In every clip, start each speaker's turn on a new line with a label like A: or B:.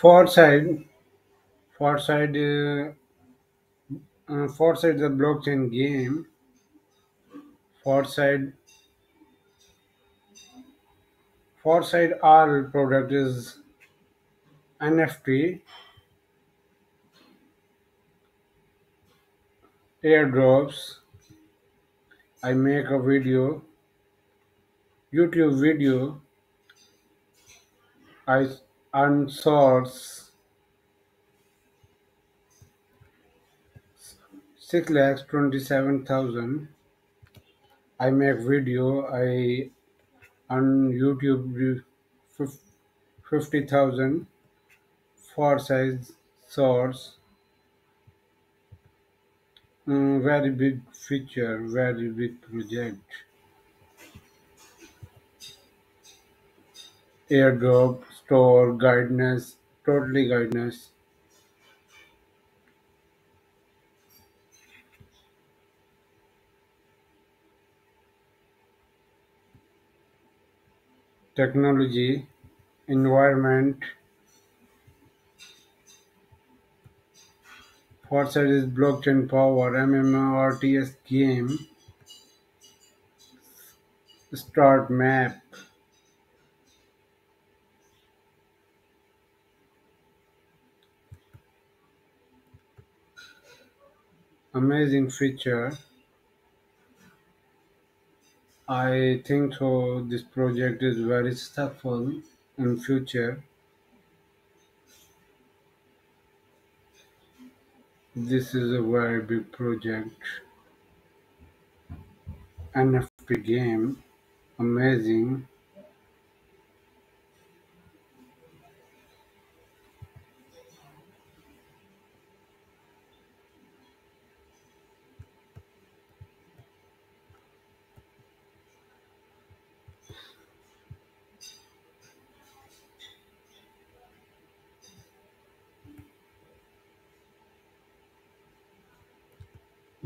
A: Farsite, Farsite, uh, uh, Farsite, the blockchain game. Farsite, Farsite R product is NFT, airdrops. I make a video, YouTube video. I earn source six lakhs twenty seven thousand. I make video. I on YouTube 50,000 for size source Mm, very big feature very big project airdrop store guidance. Totally guidance. Technology environment. Farsite is blockchain power. MMORTS game. Start map amazing feature. I think so this project is very successful in future. This is a very big project. NFP game amazing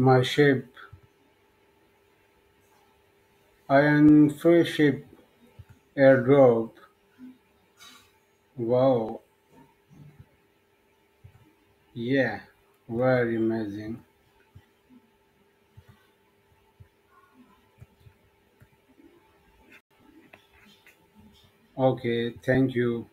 A: my shape. I am free ship airdrop. Wow. Yeah very amazing. Okay thank you